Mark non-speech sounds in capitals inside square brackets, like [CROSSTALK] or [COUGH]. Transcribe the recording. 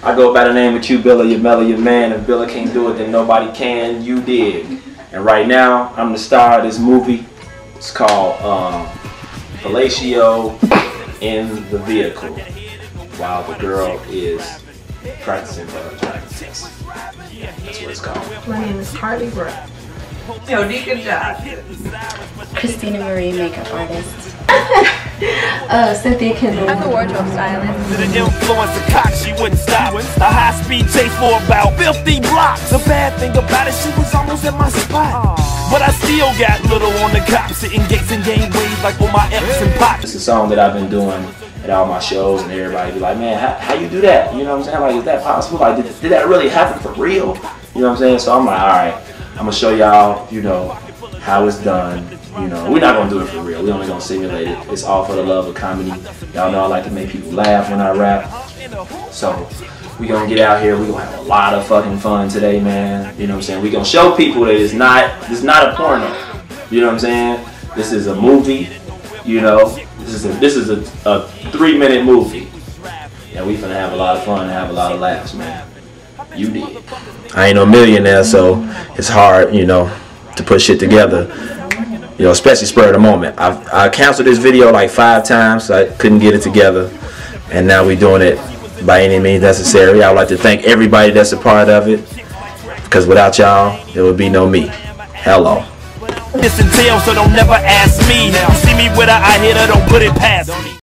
I go by the name of Que, Billah, your Mella, your man. If Billah can't do it, then nobody can. You did. And right now, I'm the star of this movie. It's called um, Fellatio in the Vehicle, while the girl is practicing her driving test. That's what it's called. My name is Harley Brooke. Yo, Deacon Josh. Christina Marie, makeup artist. [LAUGHS] uh, Cynthia Kendall. I'm the wardrobe stylist. To the influence of cock, she wouldn't stop. A high speed chase for about 50 blocks. The bad thing about it, she was almost at my spot. But I still got little on the cop, sitting gates and game like on my X and pop. It's a song that I've been doing at all my shows, and everybody be like, "Man, how, how you do that?" You know what I'm saying? Like, is that possible? Like, did, did that really happen for real? You know what I'm saying? So I'm like, all right, I'm gonna show y'all, you know, how it's done. You know, we're not gonna do it for real. We're only gonna simulate it. It's all for the love of comedy. Y'all know I like to make people laugh when I rap. So we gonna get out here. We gonna have a lot of fucking fun today, man. You know what I'm saying? We gonna show people that it's not it's not a porno. You know what I'm saying? This is a movie. You know, this is a this is a, a three minute movie. And we finna have a lot of fun and have a lot of laughs, man. You did. I ain't no millionaire, so it's hard, you know, to put shit together. You know, especially spur of the moment. I I canceled this video like five times. So I couldn't get it together, and now we're doing it by any means necessary. I would like to thank everybody that's a part of it, because without y'all, there would be no me. Hello. This tell, so don't never ask me. You see me with her, I hit her, don't put it past me.